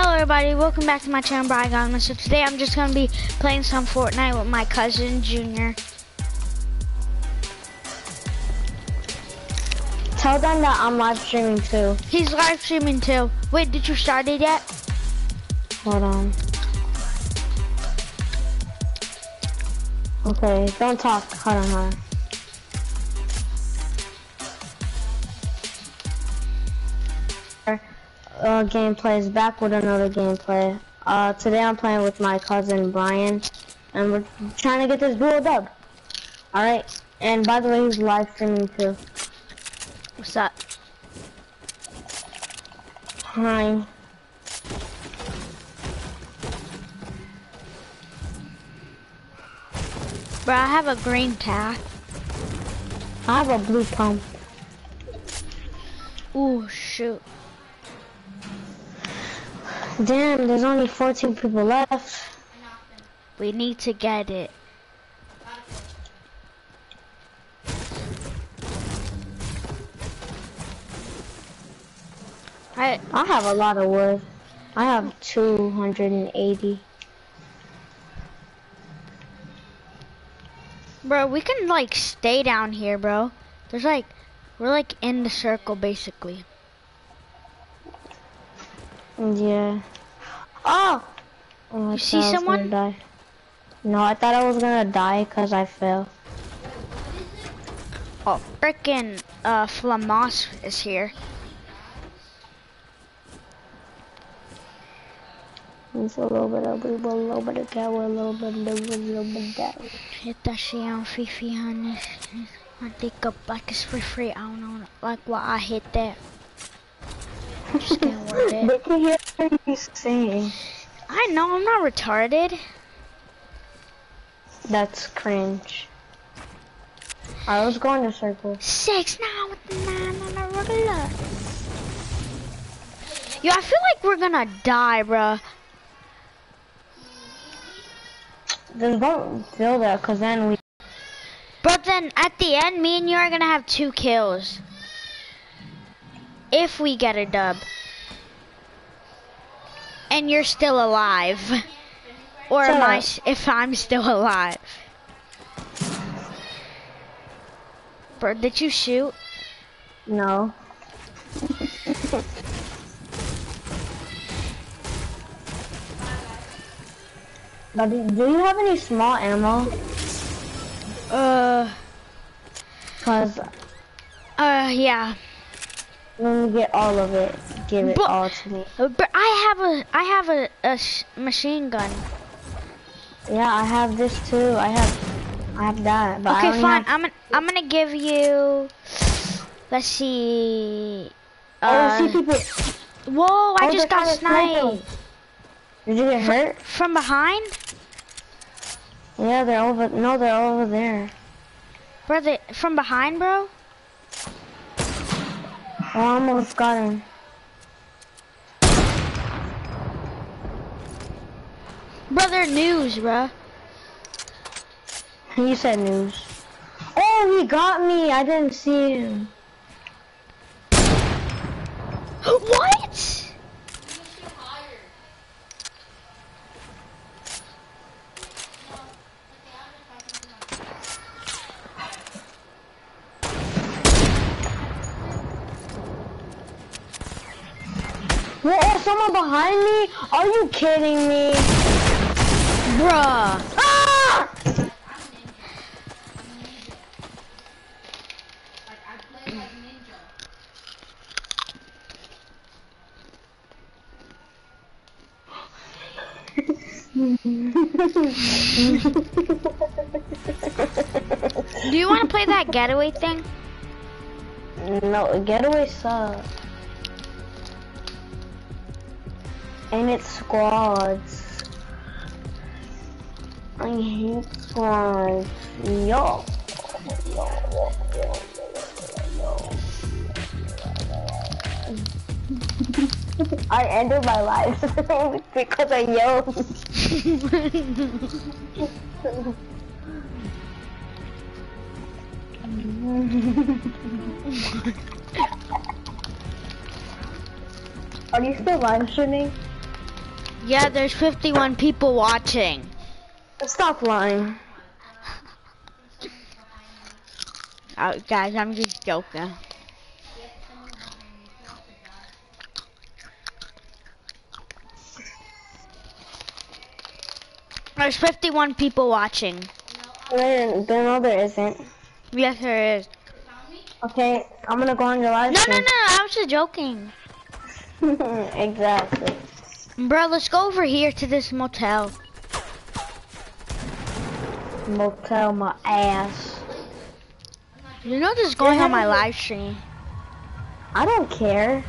Hello everybody, welcome back to my channel, Brian Godman. So today I'm just gonna be playing some Fortnite with my cousin, Junior. Tell them that I'm live streaming too. He's live streaming too. Wait, did you start it yet? Hold on. Okay, don't talk. Hold on, hold on. Uh, gameplay is back with another gameplay. Uh, today I'm playing with my cousin Brian, and we're trying to get this duo dub. Alright, and by the way, he's live streaming too. What's up? Hi. Bro, I have a green tack. I have a blue pump. Ooh, shoot. Damn, there's only 14 people left. We need to get it. I I have a lot of wood. I have 280. Bro, we can like stay down here, bro. There's like, we're like in the circle basically. Yeah. Oh! oh I You see I was gonna someone? Die. No, I thought I was gonna die because I fell. Oh, frickin' uh, Flamos is here. It's a little bit of blue, a little bit of cow, a little bit of a little bit of that. Hit that shit on Fifi on this. I think up like it's free free. I don't know, like why I hit that. Just getting worth it. They can hear you sing. I know, I'm not retarded. That's cringe. I was going to circle. Six now with the nine on the regular. Yo, I feel like we're gonna die, bruh. Then don't feel that, cause then we. But then at the end, me and you are gonna have two kills. If we get a dub. And you're still alive. Or Shut am I, up. if I'm still alive. Bro, did you shoot? No. but do do you have any small ammo? Uh, Cause uh, yeah. When me get all of it, give it But- all to me. But I have a, I have a, a sh- machine gun. Yeah, I have this too. I have, I have that. But Okay, fine. Have, I'm gonna, I'm gonna give you, let's see. oh, I Uh, see people. whoa, I Oh, just got sniped. Did you get hurt? From behind? Yeah, they're over. No, they're over there. Bro, they, from behind, bro? I almost got him. Brother, news, bruh. You said news. Oh, he got me. I didn't see him. what? Whoa, someone behind me? Are you kidding me? Bruh. Ah! Do you want to play that getaway thing? no, getaway sucks. And it's squads. I hate squads. Yo. I ended my life because I yelled. Are you still live streaming? Yeah, there's 51 people watching. Stop lying. Oh, guys, I'm just joking. There's 51 people watching. There, there, no, there isn't. Yes, there is. Okay, I'm gonna go on your live No, no, no, I was just joking. exactly. Bro, let's go over here to this motel. Motel my ass. You know this is going on my live stream. I don't care.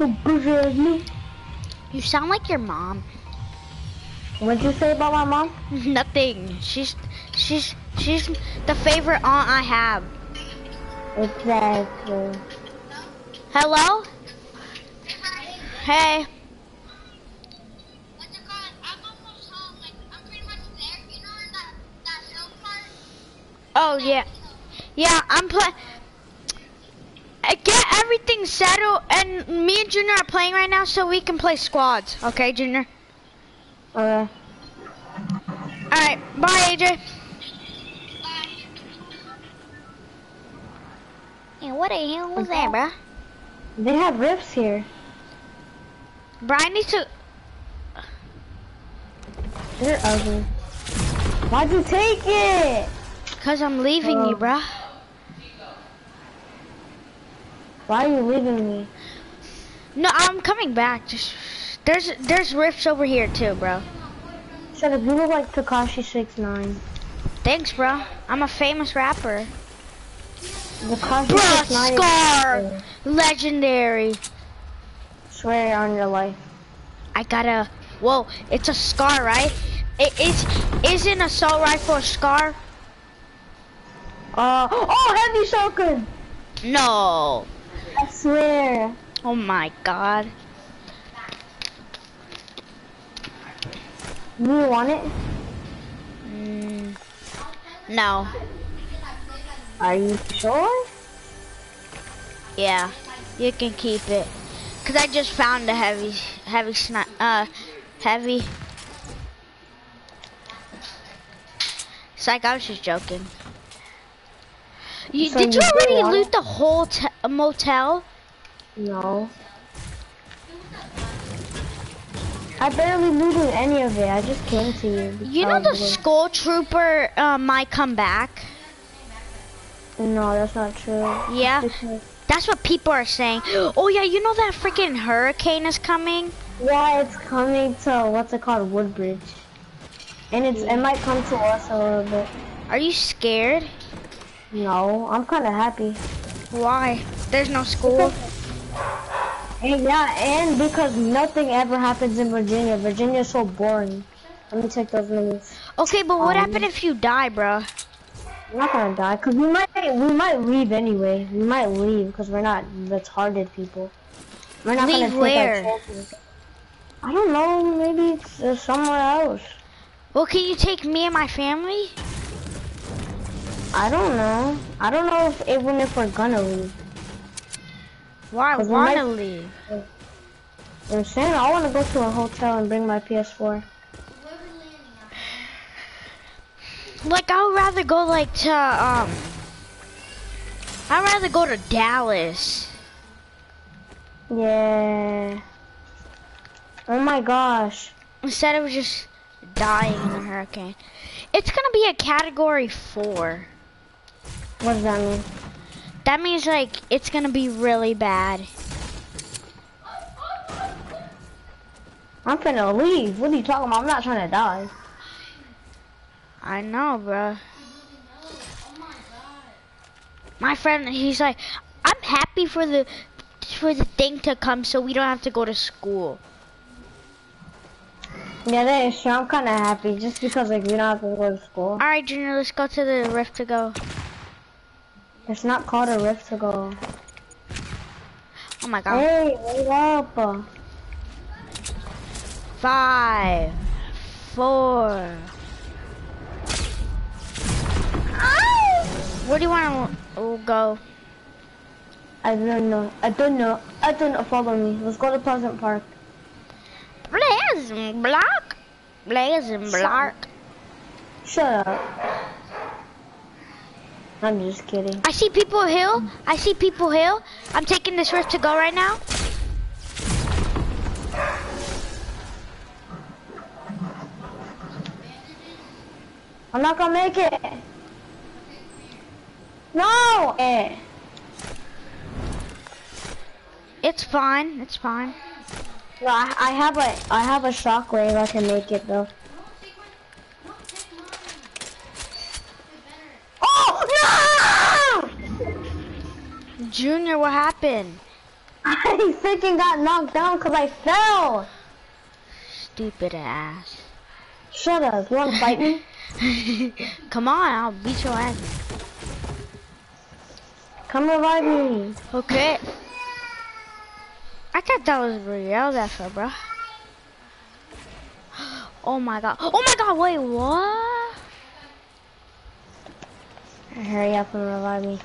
you sound like your mom. What'd you say about my mom? Nothing. She's she's she's the favorite aunt I have. Exactly. Hello? Hey. What's it called? I'm almost home. Like, I'm pretty much there. You know that, that hill part? Oh yeah. Yeah, I'm play I get everything settled and me and Junior are playing right now so we can play squads. Okay, Junior? Uh. Alright, bye AJ. Yeah, what the hell was that, bruh? They have rifts here. Brian needs to They're ugly. Why'd you take it? Cause I'm leaving you, Oh. bruh. Why are you leaving me? No, I'm coming back. Just there's there's rifts over here too, bro. Shut up, you look like Tekashi 69. Thanks, bro. I'm a famous rapper. Tekashi Bruh, 69 Scar, legendary. Swear on your life. I gotta. Whoa, it's a scar, right? It is. Isn't assault rifle a scar? Uh, oh, heavy shotgun! No. I swear. Oh my god. You want it? Mm, no. Are you sure? Yeah, you can keep it. Cause I just found a heavy, heavy sni uh, heavy. Psych, I was just joking. You, So did you already loot the whole te- motel? No. I barely looted any of it. I just came to you. You know the skull trooper uh, might come back. No, that's not true. Yeah, Because- that's what people are saying. Oh yeah, you know that freaking hurricane is coming. Yeah, it's coming to what's it called, Woodbridge, and it's it might come to us a little bit. Are you scared? No, I'm kind of happy. Why? There's no school. And yeah, and because nothing ever happens in Virginia. Virginia's so boring. Let me check those minutes. Okay, but what Um, happened if you die, bro? I'm not gonna die, cause we might we might leave anyway. We might leave because we're not retarded people. We're not Leave gonna take where? our chances. I don't know. Maybe it's uh, somewhere else. Well, can you take me and my family? I don't know. I don't know if even if we're gonna leave. Why we wanna might- leave? You know what I'm saying I want to go to a hotel and bring my PS4. Like, I would rather go like to um. I'd rather go to Dallas. Yeah. Oh my gosh. Instead of just dying in a hurricane. It's gonna be a category four. What does that mean? That means like it's gonna be really bad. I'm finna leave. What are you talking about? I'm not trying to die. I know, bro. My friend, he's like, I'm happy for the for the thing to come, so we don't have to go to school. Yeah, that is true. I'm kind of happy just because like we don't have to go to school. All right, Junior, let's go to the rift to go. It's not called a rift to go. Oh my god. Hey, wait up. Five, four. Where do you want to go? I don't know. I don't know. I don't know. follow me. Let's go to Pleasant Park. Blazing block. Blazing block. Shut up. I'm just kidding. I see people hill. I see people hill. I'm taking this risk to go right now. I'm not gonna make it. No! Eh. It's fine. It's fine. No, I, I have a I have a shockwave. I can make it though. Oh no! Junior, what happened? I freaking got knocked down because I fell. Stupid ass. Shut up. You want to fight me? Come on, I'll beat your ass. Come revive me. Okay. I thought that was real, that's for bro. Oh my god. Oh my god, wait, what? Hurry up and revive me.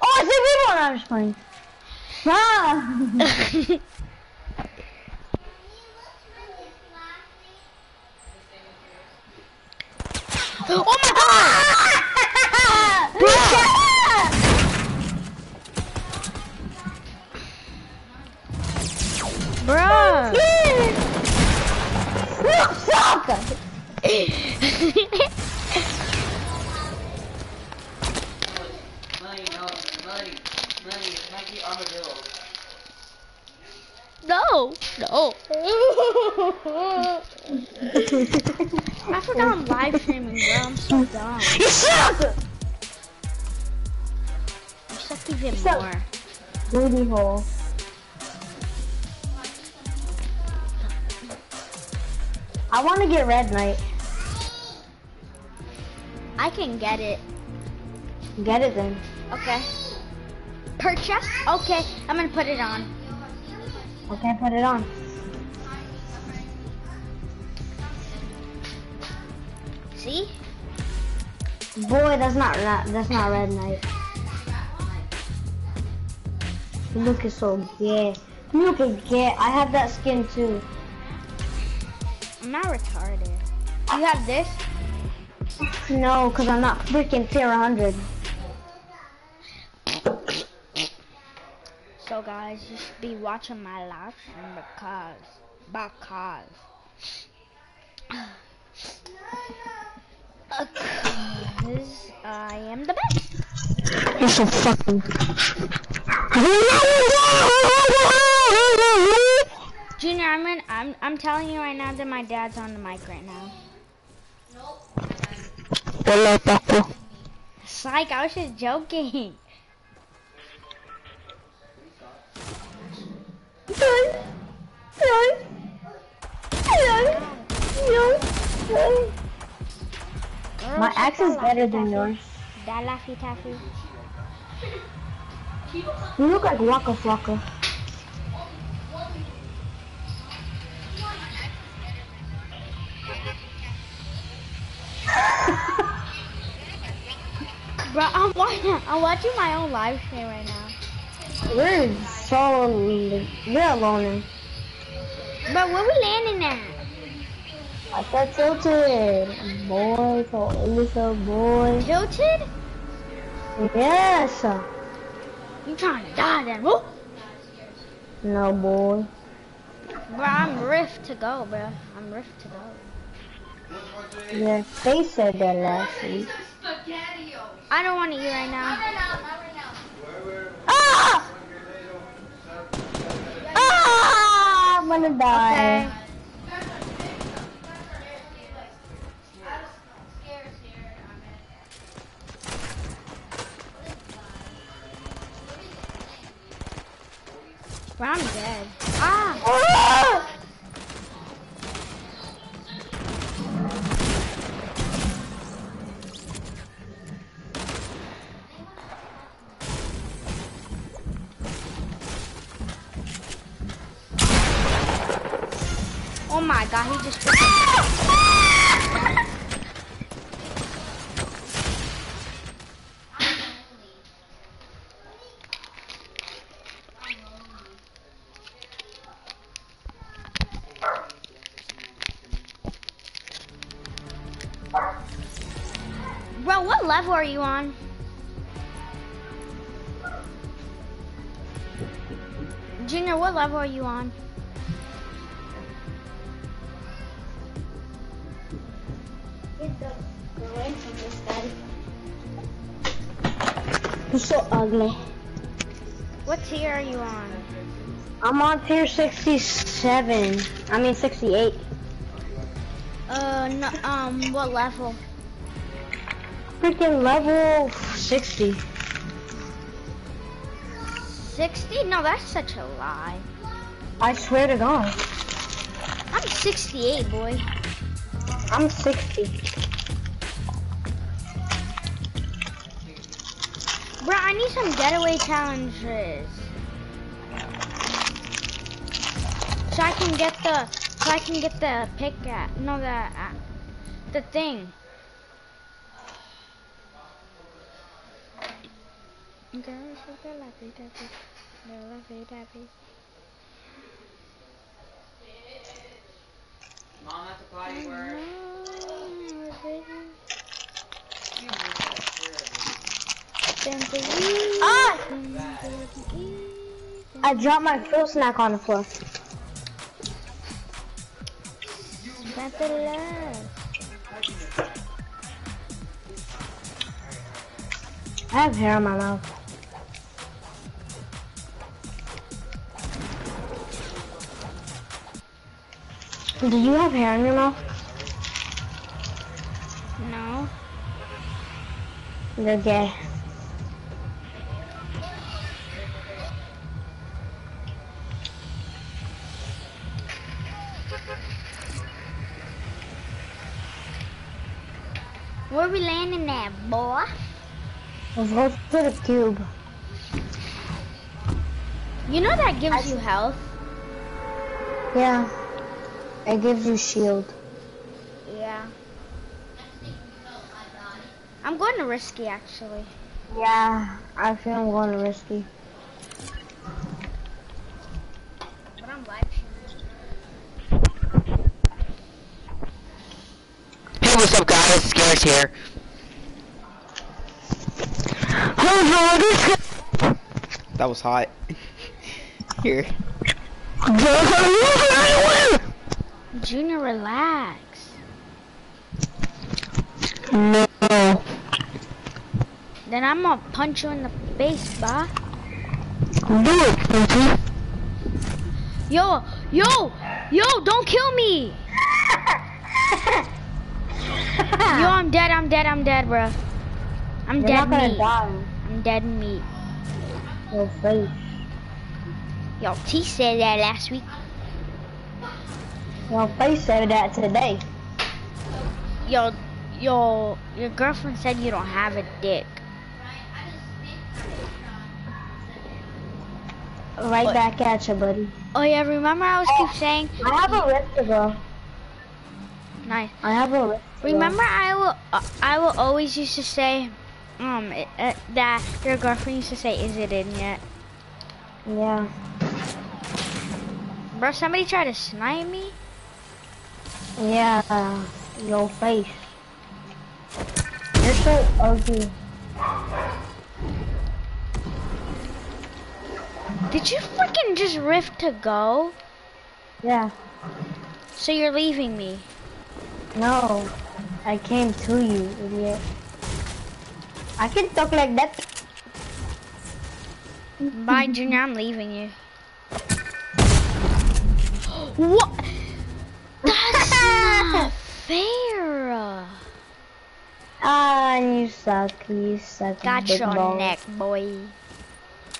Oh, I see people! No, I'm just playing. Ah! Suck! You suck even So- more. Booty hole. I want to get Red Knight. I can get it. Get it then. Okay. Purchase? Okay, I'm gonna put it on. Okay, put it on. Boy, that's not that's not Red Knight. You look is so gay. You look is gay. I have that skin too. I'm not retarded. You have this? No, cause I'm not freaking tier 100. So guys, you should be watching my live stream because, because, because I am the best. You're so fucking. Junior, I'm in, I'm I'm telling you right now that my dad's on the mic right now. Hola, Paco. Psych, I was just joking. My axe is better than yours. That Laffy Taffy. You look like Waka Flocka. Bro, I'm watching, I'm watching my own live stream right now. We're so we're alone. But where we landing at? I got tilted. Boy, so innocent boy. Tilted? Yes. You trying to die then? Woo! No boy. Bro, I'm rift to go, bro. I'm rift to go. Yeah, they said that last week. I don't want to eat right now. Ah! Ah! I'm gonna die. Okay. Bro, I'm dead. Ah! Oh my god, he just You're so ugly. What tier are you on? I'm on tier 67. I mean 68. Uh, no, um, what level? Freaking level 60. 60? No, that's such a lie. I swear to God. I'm 68, boy. I'm 60. Bro, I need some getaway challenges. So I can get the, so I can get the pick at, no, the, uh, the thing. Girls with the dappy, Ah! I dropped my full snack on the floor. I have hair on my mouth. Do you have hair in your mouth? No. You're gay. Boy? Let's go to the cube. You know that gives you health. Yeah. It gives you shield. Yeah. I'm going to risky actually. Yeah, I feel I'm going to risky. But I'm live Hey, what's up, guys? Scares here. That was hot. Here. Junior, relax. No. Then I'm gonna punch you in the face, bah. Do it, Quincy. Yo, yo, yo, don't kill me. Yo, I'm dead, I'm dead, I'm dead, bro. I'm You're dead not gonna meat. die. Dead meat. Your face. Yo, T said that last week. Your face said that today. Yo, yo, your girlfriend said you don't have a dick. Right back at you, buddy. Oh yeah, remember I was keep saying, I have a rift to go. nice. I have a wrist. Remember I will, uh, I will always used to say, um, uh, that your girlfriend used to say, is it in yet? Yeah. Bro, somebody tried to snipe me. Yeah. Your face. You're so ugly. Did you freaking just rift to go? Yeah. So you're leaving me. No. I came to you, idiot. I can talk like that. Bye, Junior. I'm leaving you. what? That's not fair. Ah, you suck. You suck. Got your balls. neck, boy.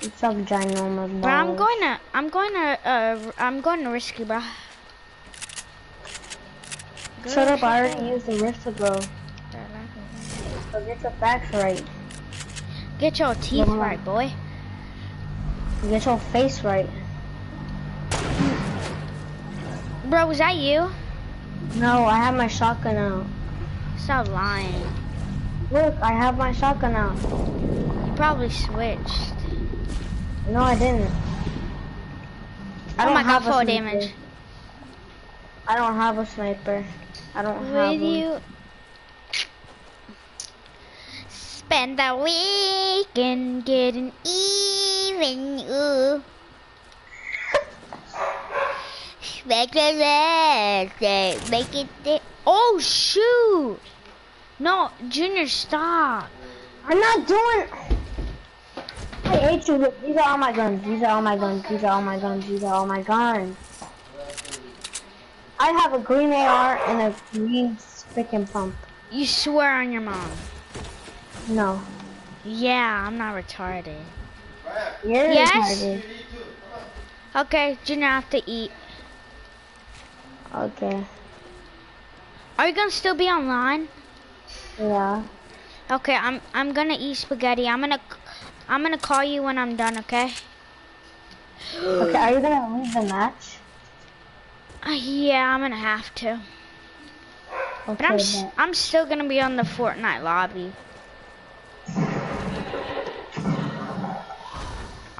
You suck ginormous balls. Bro, I'm going to, I'm going to, uh, I'm going to risky, bro. Shut up, I already used the to go. So get the facts right. Get your teeth Yeah. right, boy. Get your face right. Bro, was that you? No, I have my shotgun out. Stop lying. Look, I have my shotgun out. You probably switched. No, I didn't. I oh don't my god, full damage. I don't have a sniper. I don't have With one. you. Spend the weekend getting even. Ooh. Make the rest, eh, make it. Oh shoot! No, Junior, stop. I'm not doing. I hate you. Look, These are all my guns. These are all my guns. These are all my guns. These are all my guns. I have a green AR and a green freaking pump. You swear on your mom. No. Yeah, I'm not retarded. You're Yes? retarded. Okay, Junior, I have to eat. Okay. Are you gonna still be online? Yeah. Okay, I'm I'm gonna eat spaghetti. I'm gonna I'm gonna call you when I'm done. Okay? Okay. Are you gonna leave the match? Uh, yeah, I'm gonna have to. Okay. But I'm I'm still gonna be on the Fortnite lobby.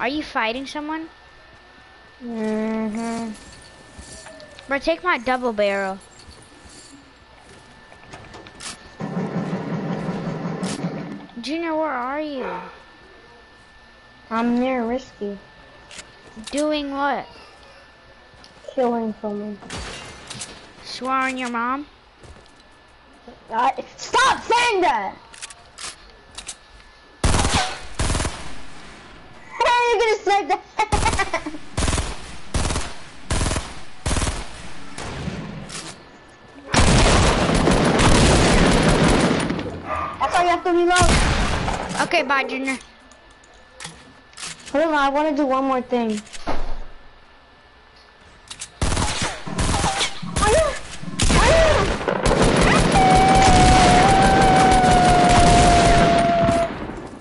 Are you fighting someone? Mm-hmm. Bro, take my double barrel. Junior, where are you? I'm near risky. Doing what? Killing someone. Swear on your mom? I, stop saying that! How are gonna say that? That's why you have to reload. Okay, bye, Junior. Hold on, I want to do one more thing.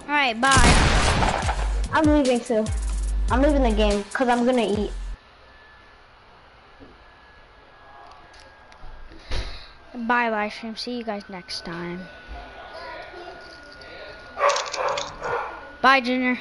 Alright, bye. I'm leaving too. I'm leaving the game because I'm gonna eat. Bye, live stream. See you guys next time. Bye, Junior.